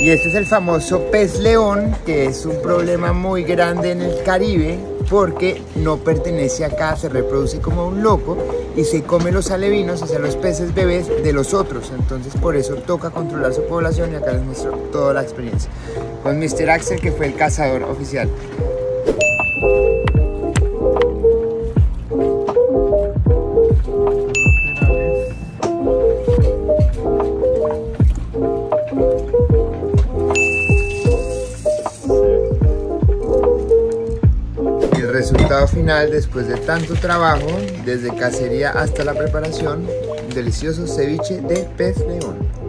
Y este es el famoso pez león, que es un problema muy grande en el Caribe porque no pertenece acá, se reproduce como un loco y se come los alevinos, o sea, los peces bebés de los otros. Entonces por eso toca controlar su población y acá les muestro toda la experiencia. Con Mr. Axel, que fue el cazador oficial. Resultado final después de tanto trabajo, desde cacería hasta la preparación, delicioso ceviche de pez león.